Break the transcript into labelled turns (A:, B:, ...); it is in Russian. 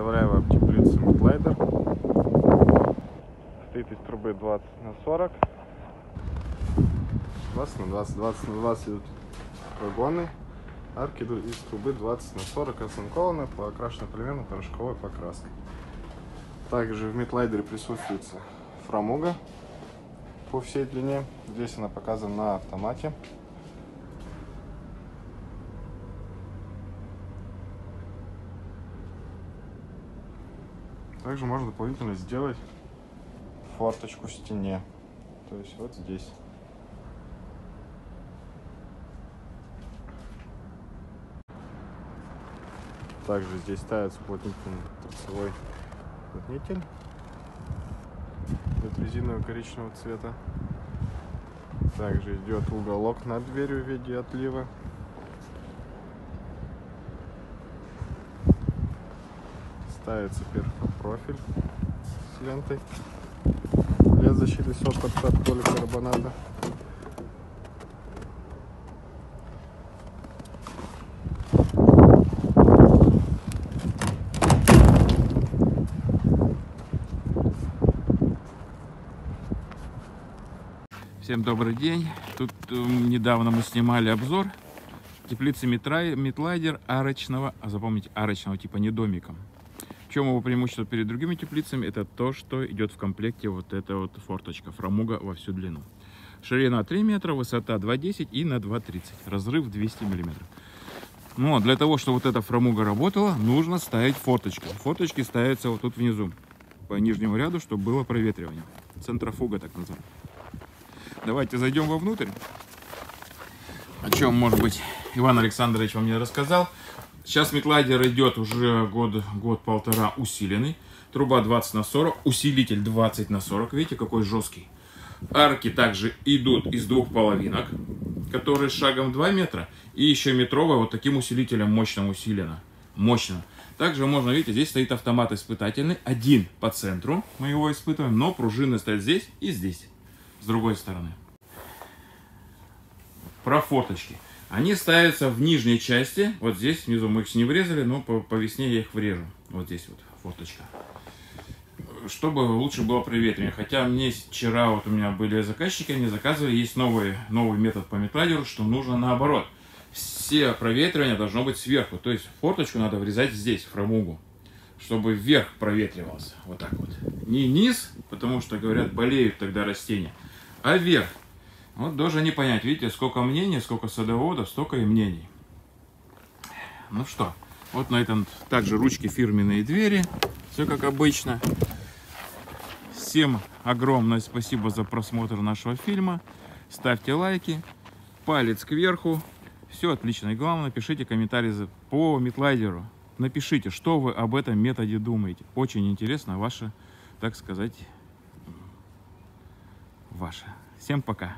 A: Представляю вам теплицу Метлайдер. Стоит из трубы 20 на 40. 20 на 20, 20 на 20 идут вагоны. Арки идут из трубы 20 на 40 оцинкованы, покрашены примерно порошковой покраской. Также в Метлайдере присутствует фрамуга по всей длине. Здесь она показана на автомате. Также можно дополнительно сделать форточку в стене. То есть вот здесь. Также здесь ставится уплотнительный торцевой уплотнитель. Идет резинового коричневого цвета. Также идет уголок над дверью в виде отлива. Ставится перфопрофиль с лентой для защиты сок от поликарбоната.
B: Всем добрый день. Тут э, недавно мы снимали обзор теплицы Метлайдер арочного, а запомните, арочного типа не домиком. В чем его преимущество перед другими теплицами? Это то, что идет в комплекте вот эта вот форточка, фрамуга во всю длину. Ширина 3 метра, высота 2,10 и на 2,30. Разрыв 200 миллиметров. Но для того, чтобы вот эта фрамуга работала, нужно ставить форточку. Форточки ставятся вот тут внизу, по нижнему ряду, чтобы было проветривание. Центрофуга так называемая. Давайте зайдем вовнутрь. О чем, может быть, Иван Александрович вам не рассказал. Сейчас метлайдер идет уже год, год-полтора усиленный. Труба 20 на 40, усилитель 20 на 40. Видите, какой жесткий. Арки также идут из двух половинок, которые шагом 2 метра. И еще метровая вот таким усилителем мощным усилена. Мощно. Также можно, видите, здесь стоит автомат испытательный. Один по центру мы его испытываем, но пружины стоят здесь и здесь с другой стороны. Про форточки. Они ставятся в нижней части. Вот здесь внизу мы их не врезали, но по, по весне я их врежу. Вот здесь вот форточка. Чтобы лучше было проветривание. Хотя мне вчера вот у меня были заказчики, они заказывали, есть новый, новый метод по металлеру, что нужно наоборот. Все проветривания должно быть сверху. То есть форточку надо врезать здесь, в фрамугу чтобы вверх проветривался. Вот так вот. Не низ, потому что, говорят, болеют тогда растения, а вверх. Вот даже не понять, видите, сколько мнений, сколько садоводов, столько и мнений. Ну что, вот на этом также ручки фирменные двери, все как обычно. Всем огромное спасибо за просмотр нашего фильма. Ставьте лайки, палец кверху. Все отлично. И главное, пишите комментарии по Митлайдеру. Напишите, что вы об этом методе думаете. Очень интересно ваше, так сказать, ваше. Всем пока.